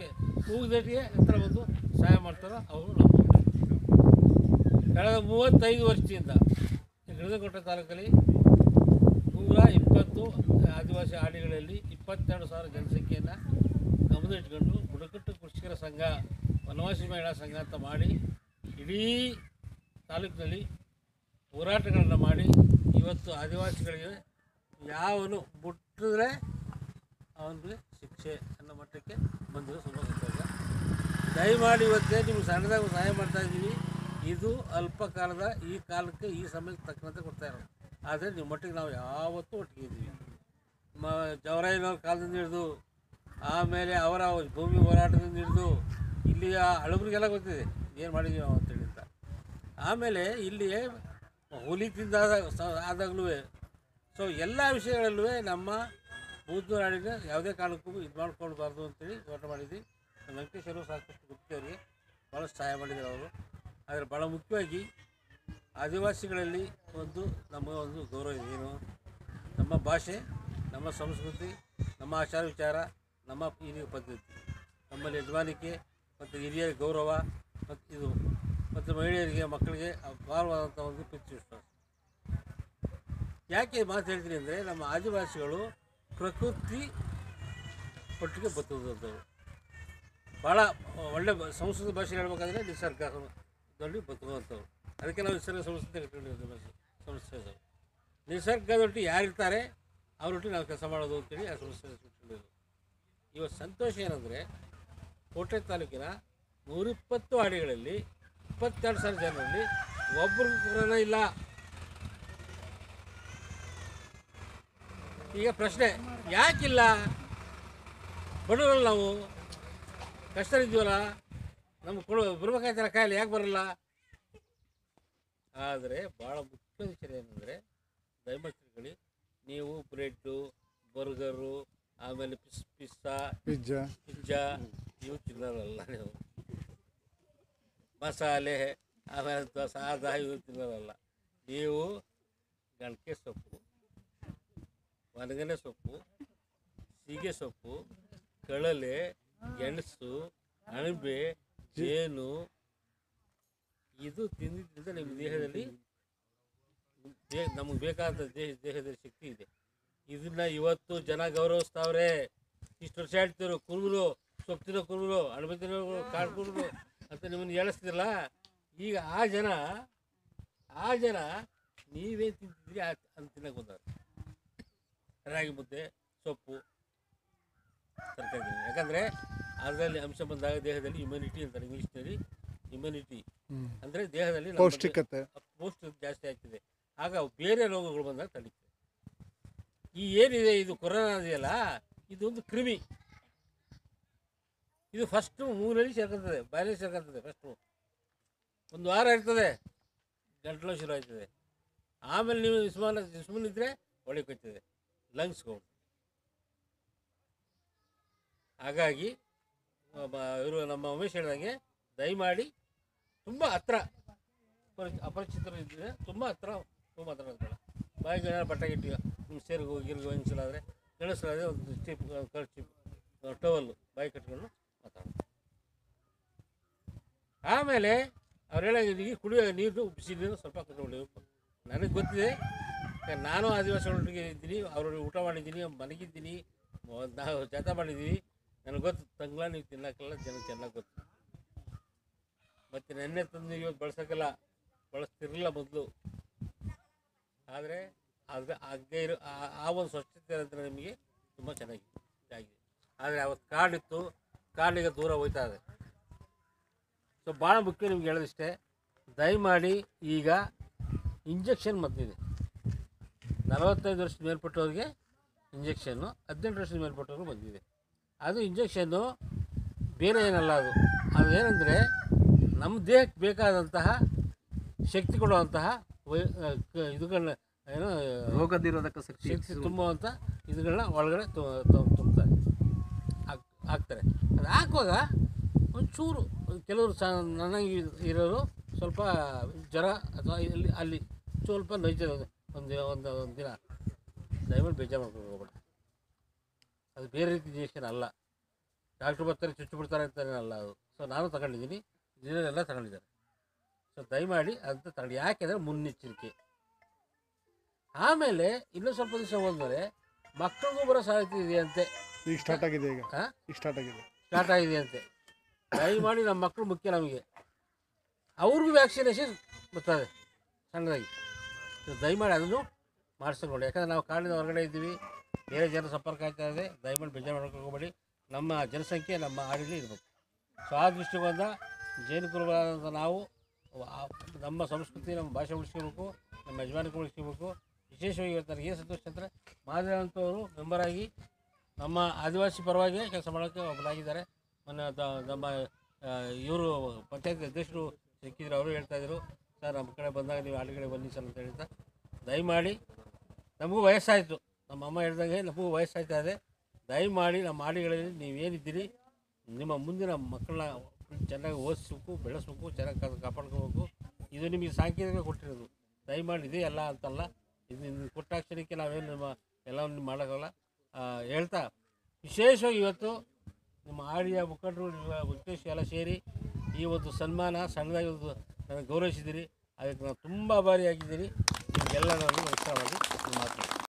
ಯಾಕೆ ಕೂಗದೇಟಿಗೆ ಹತ್ರ ಬಂದು ಸಹಾಯ ಮಾಡ್ತಾರೋ ಅವರು ನಮ್ಮ ಕಳೆದ ಮೂವತ್ತೈದು ವರ್ಷದಿಂದ ಗೃಹಕೋಟೆ ತಾಲೂಕಲ್ಲಿ ನೂರ ಇಪ್ಪತ್ತು ಆದಿವಾಸಿ ಹಾಡಿಗಳಲ್ಲಿ ಇಪ್ಪತ್ತೆರಡು ಸಾವಿರ ಜನಸಂಖ್ಯೆಯನ್ನು ಗಮನಿಟ್ಕೊಂಡು ಬುಡಕಟ್ಟು ಕೃಷಿಕರ ಸಂಘ, ವನವಾಸಿ ಮಹಿಳಾ ಸಂಘ ಅಂತ ಮಾಡಿ ಇಡೀ ತಾಲೂಕಿನಲ್ಲಿ ಹೋರಾಟಗಳನ್ನು ಮಾಡಿ ಇವತ್ತು ಆದಿವಾಸಿಗಳಿಗೆ ಯಾವನು ಮುಟ್ಟಿದ್ರೆ ಅವನಿಗೆ ಶಿಕ್ಷೆ ಅನ್ನೋ ಮಟ್ಟಕ್ಕೆ ಬಂದಿರೋ ಸಂತೋಷ ದಯಮಾಡಿ ಇವತ್ತೇ ನಿಮ್ಗೆ ಸಣ್ಣದಾಗ ಸಹಾಯ ಮಾಡ್ತಾ ಇದ್ದೀವಿ ಇದು ಅಲ್ಪ ಕಾಲದ ಈ ಕಾಲಕ್ಕೆ ಈ ಸಮಯಕ್ಕೆ ತಕ್ಕಂತೆ ಕೊಡ್ತಾ ಇರೋದು. ಆದರೆ ನಿಮ್ಮ ಮಟ್ಟಿಗೆ ನಾವು ಯಾವತ್ತೂ ಒಟ್ಟಿಗೆ ಇದ್ದೀವಿ. ಮ, ಜವರಾಯನವ್ರ ಕಾಲದಿಂದ ಹಿಡಿದು, ಆಮೇಲೆ ಅವರ ಭೂಮಿ ಹೋರಾಟದಿಂದ ಹಿಡಿದು, ಇಲ್ಲಿಯ ಹಳಬರಿಗೆಲ್ಲ ಗೊತ್ತಿದೆ ಏನು ಮಾಡಿದ್ದೀವಿ ನಾವು ಅಂತೇಳಿ ಅಂತ. ಆಮೇಲೆ ಇಲ್ಲಿ ಹುಲಿ ತಿಂದಾದ ಆದಾಗಲೂ ಸೊ ಎಲ್ಲ ವಿಷಯಗಳಲ್ಲೂ ನಮ್ಮ ಬೌದ್ಧ ನಾಡಿನ ಯಾವುದೇ ಕಾರಣಕ್ಕೂ ಇದು ಮಾಡ್ಕೊಳ್ಬಾರ್ದು ಅಂತೇಳಿ ತೋಟ ಮಾಡಿದ್ವಿ. ವೆಂಕಟೇಶ್ವರು ಸಾಕಷ್ಟು ಗುಪ್ತಿಯವರಿಗೆ ಭಾಳಷ್ಟು ಸಹಾಯ ಮಾಡಿದರು ಅವರು. ಆದರೆ ಭಾಳ ಮುಖ್ಯವಾಗಿ ಆದಿವಾಸಿಗಳಲ್ಲಿ ಒಂದು ನಮ್ಮ ಒಂದು ಗೌರವ ಏನು? ನಮ್ಮ ಭಾಷೆ, ನಮ್ಮ ಸಂಸ್ಕೃತಿ, ನಮ್ಮ ಆಚಾರ ವಿಚಾರ, ನಮ್ಮ ಹಿರಿಯ ಪದ್ಧತಿ. ನಮ್ಮಲ್ಲಿ ಯಜಮಾನಿಕೆ ಮತ್ತು ಹಿರಿಯರ ಗೌರವ ಮತ್ತು ಇದು. ಮತ್ತು ಮಹಿಳೆಯರಿಗೆ, ಮಕ್ಕಳಿಗೆ ಅಪಾರವಾದಂಥ ಒಂದು ಪ್ರೀತಿ ವಿಶ್ವಾಸ ಯಾಕೆ ಮಾತು ಹೇಳ್ತೀನಿ ಅಂದರೆ ನಮ್ಮ ಆದಿವಾಸಿಗಳು ಪ್ರಕೃತಿ ಒಟ್ಟಿಗೆ ಬದುಕುವಂಥವ್ರು ಭಾಳ ಒಳ್ಳೆ ಸಂಸ್ಕೃತ ಭಾಷೆ ಹೇಳ್ಬೇಕಾದ್ರೆ ನಿಸರ್ಗದಲ್ಲಿ ಬದುಕುವಂಥವ್ರು ಅದಕ್ಕೆ ನಾವು ನಿಸರ್ಗ ಸಂಸ್ಕೃತಿ ಕಟ್ಕೊಂಡಿರ್ತೀವಿ ಸಂಸ್ಥೆ ಅದು. ನಿಸರ್ಗದೊಟ್ಟಿಗೆ ಯಾರಿರ್ತಾರೆ ಅವರೊಟ್ಟಿಗೆ ನಾವು ಕೆಲಸ ಮಾಡೋದು ಅಂತೇಳಿ ಆ ಸಂಸ್ಥೆ ಕಟ್ಕೊಂಡಿರೋದು ಇವತ್ತು ಸಂತೋಷ ಏನಂದರೆ, ಕೋಟೆ ತಾಲೂಕಿನ ನೂರಿಪ್ಪತ್ತು ಹಾಡಿಗಳಲ್ಲಿ ಇಪ್ಪತ್ತೆರಡು ಸಾವಿರ ಜನರಲ್ಲಿ ಒಬ್ಬರು ಕೊರೋನಾ ಇಲ್ಲ. ಈಗ ಪ್ರಶ್ನೆ ಯಾಕಿಲ್ಲ? ಬಡವರಲ್ಲ ನಾವು. ಕಷ್ಟರಿದ್ದೀವಲ್ಲ ನಮ್ಗೆ ಕೊಡು ಬರ್ಬೇಕಾಯ್ತಲ್ಲ ಕಾಯಿಲೆ ಯಾಕೆ ಬರಲ್ಲ? ಆದರೆ ಭಾಳ ಮುಖ್ಯ ವಿಷಯ ಏನಂದರೆ ದಯಮಾಡಿ ತಿಳ್ಕೊಳ್ಳಿ ನೀವು ಬ್ರೆಡ್ಡು ಬರ್ಗರು ಆಮೇಲೆ ಪಿಸ್ ಪಿಸ್ಸಾ ಪಿಜ್ಜಾ. ಪಿಜ್ಜಾ ಇವು ತಿನ್ನೋರಲ್ಲ ನೀವು. ಮಸಾಲೆ ಆಮೇಲೆ ಸಾದ ಸಾದಾ ಇವು ತಿನ್ನೋರಲ್ಲ. ನೀವು ಗಣಕೆ ಸೊಪ್ಪು. ಒಣಗನೆ ಸೊಪ್ಪು, ಸೀಗೆ ಸೊಪ್ಪು, ಕಳಲೆ, ಗೆಣಸು, ಅಣಬೆ, ಜೇನು. ಇದು ತಿಂದಿದ್ದರಿಂದ ನಿಮ್ಮ ದೇಹದಲ್ಲಿ ದೇಹ ನಮಗೆ ಬೇಕಾದ ದೇಹ, ದೇಹದಲ್ಲಿ ಶಕ್ತಿ ಇದೆ. ಇದನ್ನ ಇವತ್ತು ಜನ ಗೌರವಿಸ್ತಾವ್ರೆ. ಇಷ್ಟು ವರ್ಷ ಹೇಳ್ತಿದ್ರು, ಕುರುಬರು, ಸೊಪ್ಪು ತಿನ್ನೋ ಕುರುಬರು, ಅಣಬೆ ತಿನ್ನೋ ಕಾಡು ಕುರುಬರು ಅಂತ ನಿಮ್ಮನ್ನು ಹೇಳಿಸ್ತಿರಲ್ಲ ಈಗ ಆ ಜನ ಆ ಜನ ನೀವೇ ತಿಂತಿದ್ರಿ ಅಂತ ತಿನ್ನಕ್ಕೆ ಬಂದವ್ರು. ರಾಗಿ ಮುದ್ದೆ ಸೊಪ್ಪು ತರಕಾರಿ ಯಾಕಂದರೆ ಅದರಲ್ಲಿ ಅಂಶ ಬಂದಾಗ ದೇಹದಲ್ಲಿ ಇಮ್ಯುನಿಟಿ ಅಂತಾರೆ ಇಂಗ್ಲೀಷ್ನಲ್ಲಿ ಇಮ್ಯುನಿಟಿ. ಅಂದರೆ ದೇಹದಲ್ಲಿ ಪೌಷ್ಟಿಕತೆ. ಪೌಷ್ಟಿಕ ಜಾಸ್ತಿ ಆಗ್ತದೆ. ಆಗ ಬೇರೆ ರೋಗಗಳು ಬಂದಾಗ ತಡೀತದೆ ಈ ಏನಿದೆ ಇದು ಕೊರೋನಾ ಇದೆಯಲ್ಲ ಇದೊಂದು ಕ್ರಿಮಿ. ಇದು ಫಸ್ಟು ಮೂರಲ್ಲಿ ಸೇರ್ಕೊತದೆ ಬಾಯಲ್ಲಿ ಸೇರ್ಕೊತದೆ ಫಸ್ಟು ಒಂದು ವಾರ ಇರ್ತದೆ ಗಂಟಲು ಶುರು ಆಯ್ತದೆ ಆಮೇಲೆ ನೀವು ಸುಮಾರು ಸುಮ್ಮನಿದ್ರೆ ಒಳಗೆ ಹೋಗ್ತದೆ ಲಂಗ್ಸ್ಗೆ ಹೋಗ್ತದೆ ಹಾಗಾಗಿ ಇವರು ನಮ್ಮ ಉಮೇಶ್ ಹೇಳಿದಂಗೆ ದಯಮಾಡಿ ತುಂಬ ಹತ್ರ ಪರಿಚ- ಅಪರಿಚಿತರು ಇದ್ದರೆ ತುಂಬ ಹತ್ರ ತುಂಬ ಮಾತಾಡೋದಿಲ್ಲ. ಬಾಯಿಗೆ ಏನಾದ್ರು ಬಟ್ಟೆ ಇಟ್ಟು ನಿಮ್ಮ ಸೇರಿಗೆ ಹೋಗಿ ಗಿರ್ಗೆ ಹಿಂಸಲಾದರೆ ಗಣಸರಾದರೆ ಒಂದು ಚಿಪ್ ಖರ್ಚಿಪ್ ಟವಲ್ಲು ಬಾಯಿ ಕಟ್ಕೊಂಡು ಮಾತಾಡೋದು ಆಮೇಲೆ ಅವ್ರು ಹೇಳೋ ನೀರು ಕುಡಿಯೋ ನೀರು ಬಿಸಿ ನೀರು ಸ್ವಲ್ಪ ಕಟ್ಕೊಂಡು ನನಗೆ ಗೊತ್ತಿದೆ ಯಾಕಂದ್ರೆ ನಾನು ಆದಿವಾಸಿ ಒಟ್ಟಿಗೆ ಇದ್ದೀನಿ ಅವ್ರ ಊಟ ಮಾಡಿದ್ದೀನಿ, ಮಲಗಿದ್ದೀನಿ, ನಾವು ಜಾತ ಮಾಡಿದ್ದೀವಿ. ನನಗೆ ಗೊತ್ತು ತಂಗ್ಲ ನೀವು ತಿನ್ನೋಕ್ಕಲ್ಲ ಜನ ಚೆನ್ನಾಗಿ ಗೊತ್ತು. ಮತ್ತು ನೆನ್ನೆ ತಂದು ಇವತ್ತು ಬಳಸೋಕ್ಕಲ್ಲ ಬಳಸ್ತಿರಲಿಲ್ಲ ಮೊದಲು. ಆದರೆ ಅದು ಆಗದೆ ಇರೋ ಆ- ಒಂದು ಸ್ವಚ್ಛತೆ ಅಂತ ನಿಮಗೆ ತುಂಬ ಚೆನ್ನಾಗಿ ಆಗಿದೆ. ಆದರೆ ಅವತ್ತು ಕಾಡಿತ್ತು ಈಗ ದೂರ ಹೋಯ್ತಾ ಇದೆ. ಸೊ ಭಾಳ ಮುಖ್ಯ ನಿಮ್ಗೆ ಹೇಳೋದಿಷ್ಟೇ, ದಯಮಾಡಿ ಈಗ ಇಂಜೆಕ್ಷನ್ ಮದ್ದಿದೆ. ನಲವತ್ತೈದು ವರ್ಷದ ಮೇಲ್ಪಟ್ಟವ್ರಿಗೆ ಇಂಜೆಕ್ಷನ್ನು ಹದಿನೆಂಟು ವರ್ಷದ ಮೇಲ್ಪಟ್ಟವ್ರಿಗೆ ಬಂದಿದೆ. ಅದು ಇಂಜೆಕ್ಷನ್ನು ಬೇರೆ ಏನಲ್ಲ ಅದು. ಅದು ಏನಂದರೆ ನಮ್ಮ ದೇಹಕ್ಕೆ ಬೇಕಾದಂತಹ ಶಕ್ತಿ ಕೊಡುವಂತಹ ವೈ ಇದುಗಳನ್ನ ಏನು ರೋಗ ನಿರೋಧಕ ಶಕ್ತಿ ಶಕ್ತಿ ತುಂಬುವಂಥ ಇದುಗಳನ್ನ ಒಳಗಡೆ ತುಂಬ್ತಾರೆ ಹಾಕ್ ಹಾಕ್ತಾರೆ. ಅದು ಹಾಕುವಾಗ ಒಂಚೂರು ಕೆಲವರು ಸ ನನಗೆ ಇರೋರು ಸ್ವಲ್ಪ ಜ್ವರ ಅಥವಾ ಇಲ್ಲಿ ಅಲ್ಲಿ ಸ್ವಲ್ಪ ನೈಜ ಒಂದು ಒಂದು ಒಂದು ದಿನ. ದಯಮಾಡಿ ಬೇಜಾರು ಮಾಡ್ಕೊಂಡು ಹೋಗ್ಬೇಡ. ಅದು ಬೇರೆ ರೀತಿ ಇಂಜೆಕ್ಷನ್ ಅಲ್ಲ. ಡಾಕ್ಟ್ರು ಬರ್ತಾರೆ ಚುಚ್ಚು ಬಿಡ್ತಾರೆ ಅಂತಾನೇನಲ್ಲ ಅದು. ಸೊ ನಾನು ತಗೊಂಡಿದ್ದೀನಿ. ಜನರೆಲ್ಲ ತಗೊಂಡಿದ್ದಾರೆ. ಸೊ ದಯಮಾಡಿ ಅಂತ ತಗೊಂಡು. ಯಾಕೆಂದರೆ ಮುನ್ನೆಚ್ಚರಿಕೆ. ಆಮೇಲೆ ಇನ್ನೂ ಸ್ವಲ್ಪ ದಿವಸ ಹೋದ್ಮೇಲೆ ಮಕ್ಕಳಿಗೂ ಬರೋ ಸಾಧ್ಯತೆ ಇದೆಯಂತೆ. ಈಗ ಸ್ಟಾರ್ಟ್ ಆಗಿದೆ ಈಗ. ಹಾಂ ಈಗ ಸ್ಟಾರ್ಟ್ ಆಗಿದೆ. ಸ್ಟಾರ್ಟ್ ಆಗಿದೆಯಂತೆ. ದಯಮಾಡಿ ನಮ್ಮ ಮಕ್ಕಳು ಮುಖ್ಯ ನಮಗೆ. ಅವ್ರಿಗೂ ವ್ಯಾಕ್ಸಿನೇಷನ್ ಬರ್ತದೆ. ಸಣ್ಣದಾಗಿ ಸೊ ದಯಮಾಡಿ ಅದನ್ನು ಮಾಡಿಸ್ಕೊಂಡು ಯಾಕಂದರೆ ನಾವು ಕಾಡಿನ ಹೊರಗಡೆ ಇದ್ದೀವಿ. ಬೇರೆ ಜನರ ಸಂಪರ್ಕ ಆಗ್ತಾ ಇದೆ. ದಯಮಾಡಿ ಬೇಜಾರು ಮಾಡ್ಕೊಂಡು ಹೋಗಬೇಡಿ ನಮ್ಮ ಜನಸಂಖ್ಯೆ ನಮ್ಮ ಹಾಡಿನಲ್ಲಿ ಇರಬೇಕು. ಸೊ, ಆ ದೃಷ್ಟಿಕೋನ ಜೈನ ನಾವು ನಮ್ಮ ಸಂಸ್ಕೃತಿ, ನಮ್ಮ ಭಾಷೆ ಉಳಿಸ್ಕೋಬೇಕು, ನಮ್ಮ ಯಜಮಾನಿಕೆ ಉಳಿಸ್ಕೋಬೇಕು. ವಿಶೇಷವಾಗಿ ಹೇಳ್ತಾರೆ ಏನು ಸಂತೋಷ ಅಂದರೆ ಮಾದರಿ ಅಂಥವರು ಮೆಂಬರಾಗಿ ನಮ್ಮ ಆದಿವಾಸಿ ಪರವಾಗಿ ಕೆಲಸ ಮಾಡೋಕ್ಕೆ ಒಬ್ಬರಾಗಿದ್ದಾರೆ. ಮೊನ್ನೆ ನಮ್ಮ ಇವರು ಪಂಚಾಯತ್ ಅಧ್ಯಕ್ಷರು ಸಿಕ್ಕಿದ್ರು, ಅವರು ಹೇಳ್ತಾ ಇದ್ರು. ಸರ್, ನಮ್ಮ ಕಡೆ ಬಂದಾಗ ನೀವು ಆಡಿ ಕಡೆ ಬನ್ನಿ ಸರ್ ಅಂತ ಹೇಳ್ತಾ ದಯಮಾಡಿ ನಮಗೂ ವಯಸ್ಸಾಯಿತು. ನಮ್ಮ ಅಮ್ಮ ಹೇಳ್ದಂಗೆ ನಮಗೂ ವಯಸ್ಸಾಯ್ತಾ ಇದೆ. ದಯಮಾಡಿ ನಮ್ಮ ಆಡಿಗಳಲ್ಲಿ ನೀವೇನಿದ್ದೀರಿ ನಿಮ್ಮ ಮುಂದಿನ ಮಕ್ಕಳನ್ನ ಚೆನ್ನಾಗಿ ಓದಿಸ್ಬೇಕು, ಬೆಳೆಸ್ಬೇಕು, ಚೆನ್ನಾಗಿ ಕಾಪಾಡ್ಕೋಬೇಕು. ಇದು ನಿಮಗೆ ಸಾಂಕೇತಿಕ ಕೊಟ್ಟಿರೋದು. ದಯಮಾಡಿ ಇದೇ ಎಲ್ಲ ಅಂತಲ್ಲ. ಇದು ನಿಮ್ಗೆ ಕೊಟ್ಟಾಕ್ಷಣಕ್ಕೆ ನಾವೇನು ನಿಮ್ಮ ಎಲ್ಲವನ್ನು ಮಾಡೋಕ್ಕಲ್ಲ ಹೇಳ್ತಾ, ವಿಶೇಷವಾಗಿ ಇವತ್ತು ನಿಮ್ಮ ಆಡಿಯ ಮುಖಂಡರು, ನಿಮ್ಮ ಉದ್ದೇಶ ಎಲ್ಲ ಸೇರಿ ಈ ಒಂದು ಸನ್ಮಾನ ಸಣ್ಣದಾಗಿ ಒಂದು ನನಗೆ ಗೌರವಿಸಿದ್ದೀರಿ. ಅದಕ್ಕೆ ನಾನು ತುಂಬ ಭಾರಿಯಾಗಿದ್ದೀರಿ ನಿಮಗೆಲ್ಲ ನಾನು ನಮಸ್ಕಾರವಾಗಿ ಮಾತು